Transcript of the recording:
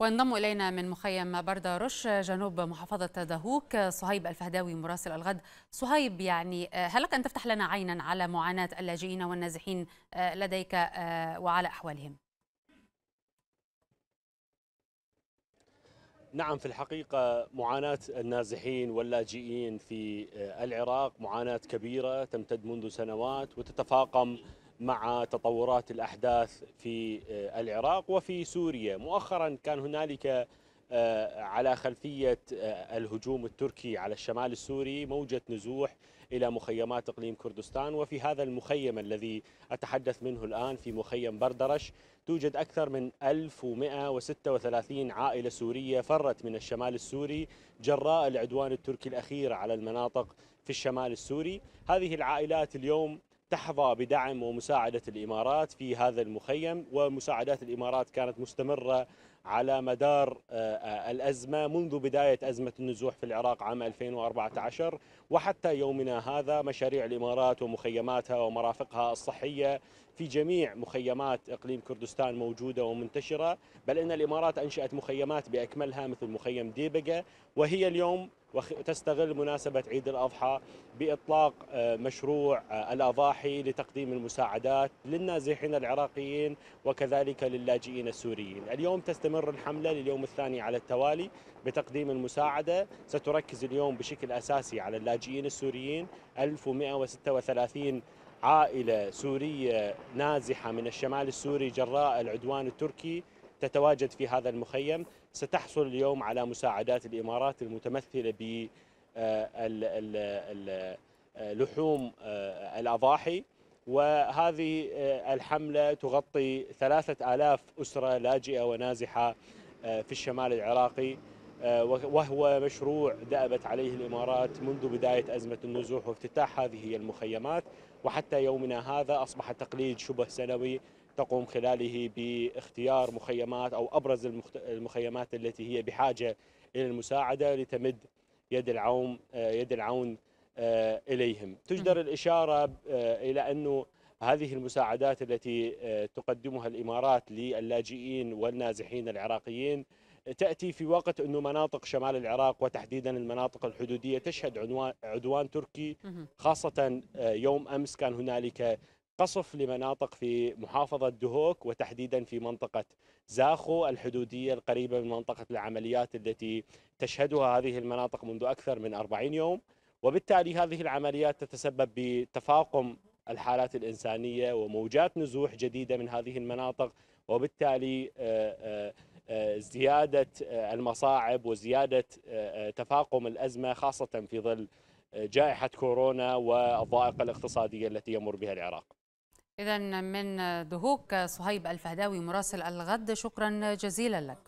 وانضم إلينا من مخيم بردارش جنوب محافظة دهوك صهيب الفهداوي مراسل الغد. صهيب يعني هل لك أن تفتح لنا عينا على معاناة اللاجئين والنازحين لديك وعلى أحوالهم. نعم في الحقيقة معاناة النازحين واللاجئين في العراق معاناة كبيرة تمتد منذ سنوات وتتفاقم مع تطورات الأحداث في العراق وفي سوريا. مؤخرا كان هنالك على خلفية الهجوم التركي على الشمال السوري موجة نزوح إلى مخيمات إقليم كردستان. وفي هذا المخيم الذي أتحدث منه الآن في مخيم بردرش توجد أكثر من 1136 عائلة سورية فرت من الشمال السوري جراء العدوان التركي الأخير على المناطق في الشمال السوري. هذه العائلات اليوم تحظى بدعم ومساعدة الإمارات في هذا المخيم ومساعدات الإمارات كانت مستمرة على مدار الأزمة منذ بداية أزمة النزوح في العراق عام 2014 وحتى يومنا هذا مشاريع الإمارات ومخيماتها ومرافقها الصحية في جميع مخيمات إقليم كردستان موجودة ومنتشرة. بل إن الإمارات أنشأت مخيمات بأكملها مثل مخيم ديبقة وهي اليوم تستغل مناسبة عيد الأضحى بإطلاق مشروع الأضاحي لتقديم المساعدات للنازحين العراقيين وكذلك للاجئين السوريين. اليوم تستمر الحملة لليوم الثاني على التوالي بتقديم المساعدة. ستركز اليوم بشكل أساسي على اللاجئين السوريين. 1136 عائلة سورية نازحة من الشمال السوري جراء العدوان التركي تتواجد في هذا المخيم ستحصل اليوم على مساعدات الإمارات المتمثلة ب لحوم الأضاحي. وهذه الحملة تغطي ثلاثة آلاف أسرة لاجئة ونازحة في الشمال العراقي. وهو مشروع دأبت عليه الإمارات منذ بداية أزمة النزوح وافتتاح هذه المخيمات. وحتى يومنا هذا أصبح تقليد شبه سنوي تقوم خلاله باختيار مخيمات أو أبرز المخيمات التي هي بحاجة إلى المساعدة لتمد يد العون يد العون إليهم. تجدر الإشارة إلى أنه هذه المساعدات التي تقدمها الإمارات للاجئين والنازحين العراقيين تأتي في وقت أنه مناطق شمال العراق وتحديدا المناطق الحدودية تشهد عنوان عدوان تركي خاصة يوم أمس كان هنالك قصف لمناطق في محافظة دهوك وتحديدا في منطقة زاخو الحدودية القريبة من منطقة العمليات التي تشهدها هذه المناطق منذ أكثر من 40 يوم. وبالتالي هذه العمليات تتسبب بتفاقم الحالات الإنسانية وموجات نزوح جديدة من هذه المناطق وبالتالي زيادة المصاعب وزيادة تفاقم الأزمة خاصة في ظل جائحة كورونا والضائقة الاقتصادية التي يمر بها العراق. إذا من دهوك صهيب الفهداوي مراسل الغد شكرا جزيلا لك.